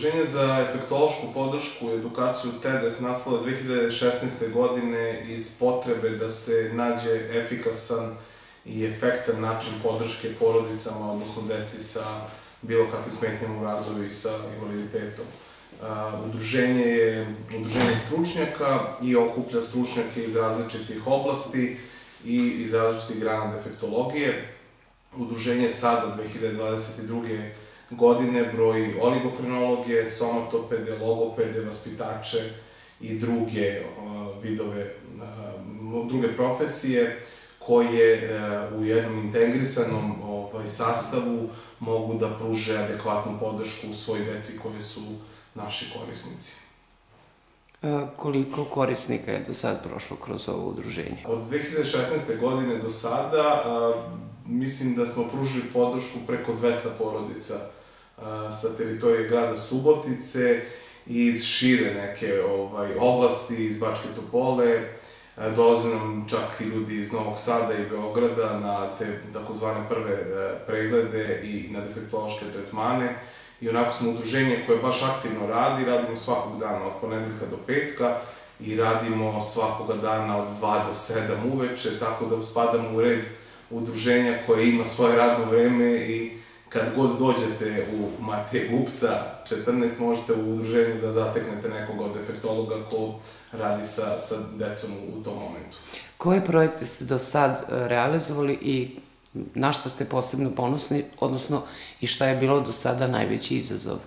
Udruženje za efektološku podršku i edukaciju TEDEF nastalo 2016. godine iz potrebe da se nađe efikasan i efektan način podrške porodicama, odnosno deci sa bilo kakvim smetnjama u razvoju i sa invaliditetom. Udruženje je udruženje stručnjaka i okuplja stručnjake iz različitih oblasti i iz različitih grana defektologije. Udruženje sada, 2022 godine broji oligofrenologe, somatopede, logopede, vaspitače i druge vidove, druge profesije koje e, u jednom integrisanom ovaj, sastavu mogu da pruže adekvatnu podršku u svoj deci koje su naši korisnici. A, koliko korisnika je do sad prošlo kroz ovo udruženje? Od 2016. godine do sada a, mislim da smo pružili podršku preko 200 porodica sa teritorije grada Subotice i iz šire neke ovaj, oblasti, iz Bačke Topole, dolaze nam čak i ljudi iz Novog Sada i Beograda na te takozvane prve e, preglede i na defektološke tretmane. I onako smo udruženje koje baš aktivno radi, radimo svakog dana od ponedeljka do petka i radimo svakoga dana od 2 do 7 uveče, tako da spadamo u red udruženja koje ima svoje radno vreme i kad god dođete u Matije Gupca 14, možete u udruženju da zateknete nekog od efektologa ko radi sa, sa decom u, tom momentu. Koje projekte ste do sad e, realizovali i na šta ste posebno ponosni, odnosno i šta je bilo do sada najveći izazov?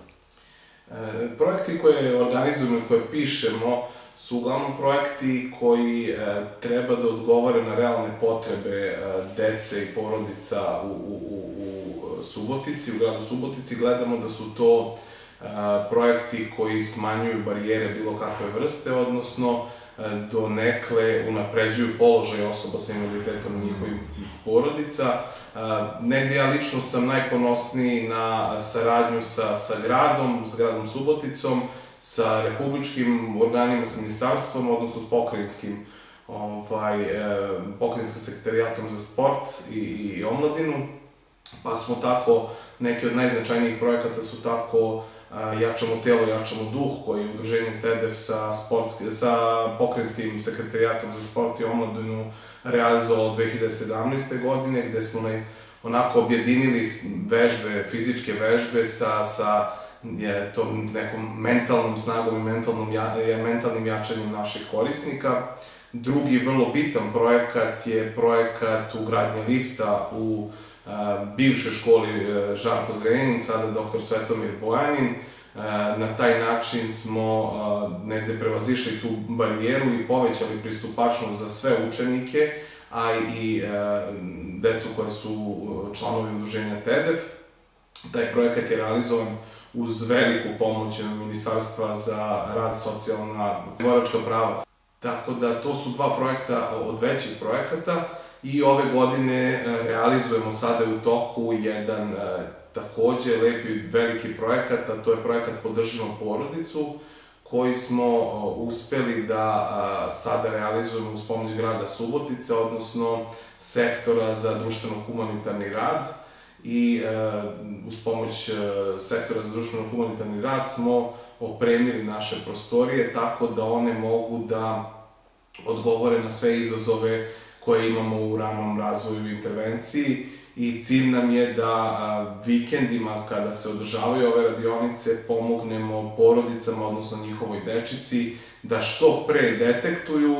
E, projekti koje organizujemo i koje pišemo su uglavnom projekti koji e, treba da odgovore na realne potrebe e, dece i porodica u, u, u Subotici, u gradu Subotici. Gledamo da su to projekti koji smanjuju barijere bilo kakve vrste, odnosno do nekle unapređuju položaj osoba sa invaliditetom i njihovih porodica. Negde ja lično sam najponosniji na saradnju sa, sa gradom, sa gradom Suboticom, sa republičkim organima, sa ministarstvom, odnosno s pokrajinskim ovaj, e, pokrajinskim sekretarijatom za sport i, i omladinu, pa smo tako, neki od najznačajnijih projekata su tako a, Jačamo telo, jačamo duh, koji je udruženje TEDEF sa, sportski, sa pokrajinskim sekretarijatom za sport i omladinu realizovalo 2017. godine, gde smo ne, onako objedinili vežbe, fizičke vežbe sa, sa je tom nekom mentalnom snagom i mentalnom, ja, mentalnim jačanjem naših korisnika. Drugi vrlo bitan projekat je projekat ugradnje lifta u a, bivšoj školi a, Žarko Zrenin, sada dr. Svetomir Bojanin. A, na taj način smo a, negde prevazišli tu barijeru i povećali pristupačnost za sve učenike, a i decu koje su članovi udruženja TEDEF. Taj projekat je realizovan uz veliku pomoć Ministarstva za rad, socijalna, goračka prava. Tako da to su dva projekta od većih projekata i ove godine e, realizujemo sada u toku jedan e, takođe lepi veliki projekat, a to je projekat Podržimo porodicu, koji smo uspeli da sada realizujemo uz pomoć grada Subotice, odnosno sektora za društveno-humanitarni rad, i e, uz pomoć e, sektora za društveno humanitarni rad smo opremili naše prostorije tako da one mogu da odgovore na sve izazove koje imamo u ranom razvoju i intervenciji i cilj nam je da vikendima kada se održavaju ove radionice pomognemo porodicama, odnosno njihovoj dečici, da što pre detektuju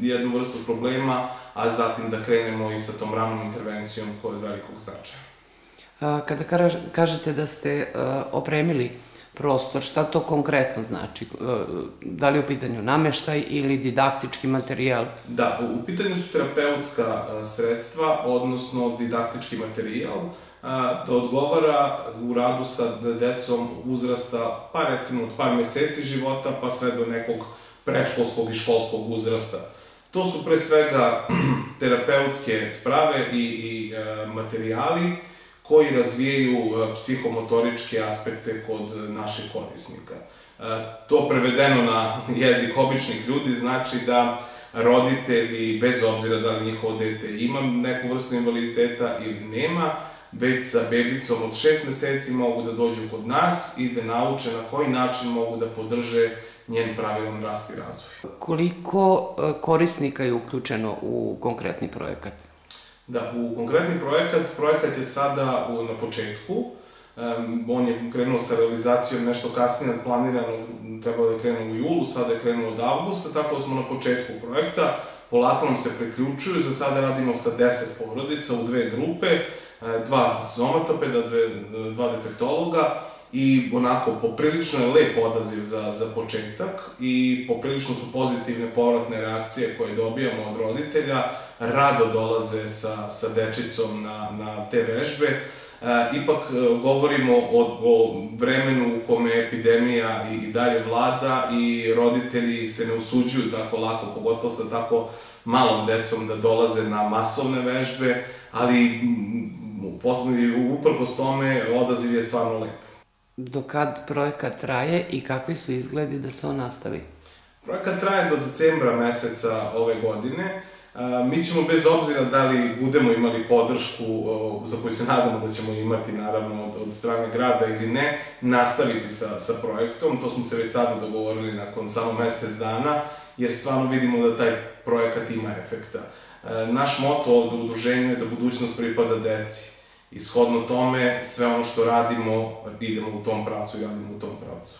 jednu vrstu problema, a zatim da krenemo i sa tom ranom intervencijom koja je velikog značaja. Kada kažete da ste opremili prostor, šta to konkretno znači? Da li je u pitanju nameštaj ili didaktički materijal? Da, u pitanju su terapeutska sredstva, odnosno didaktički materijal, da odgovara u radu sa decom uzrasta, pa recimo od par meseci života, pa sve do nekog predškolskog i školskog uzrasta. To su pre svega terapeutske sprave i, i e, materijali koji razvijaju e, psihomotoričke aspekte kod naših korisnika. E, to prevedeno na jezik običnih ljudi znači da roditelji, bez obzira da li njihovo dete ima neku vrstu invaliditeta ili nema, već sa bebicom od šest meseci mogu da dođu kod nas i da nauče na koji način mogu da podrže njen pravilan rast i razvoj. Koliko e, korisnika je uključeno u konkretni projekat? Da, u konkretni projekat, projekat je sada u, na početku, um, on je krenuo sa realizacijom nešto kasnije od planiranog, trebalo da je krenuo u julu, sada je krenuo od avgusta, tako da smo na početku projekta, polako nam se preključuju, za sada radimo sa 10 porodica u dve grupe, e, dva zomatopeda, dve, dva defektologa, i onako poprilično je lep odaziv za, za početak i poprilično su pozitivne povratne reakcije koje dobijamo od roditelja, rado dolaze sa, sa dečicom na, na te vežbe. E, ipak e, govorimo o, o vremenu u kome epidemija i, i dalje vlada i roditelji se ne usuđuju tako lako, pogotovo sa tako malom decom da dolaze na masovne vežbe, ali poslednji, uprkos tome, odaziv je stvarno lep. Do kad projekat traje i kakvi su izgledi da se on nastavi? Projekat traje do decembra meseca ove godine. Mi ćemo bez obzira da li budemo imali podršku za koju se nadamo da ćemo imati naravno od, od strane grada ili ne, nastaviti sa, sa projektom. To smo se već sada dogovorili nakon samo mesec dana, jer stvarno vidimo da taj projekat ima efekta. Naš moto ovde u udruženju je da budućnost pripada deci ishodno tome, sve ono što radimo, idemo u tom pravcu i radimo u tom pravcu.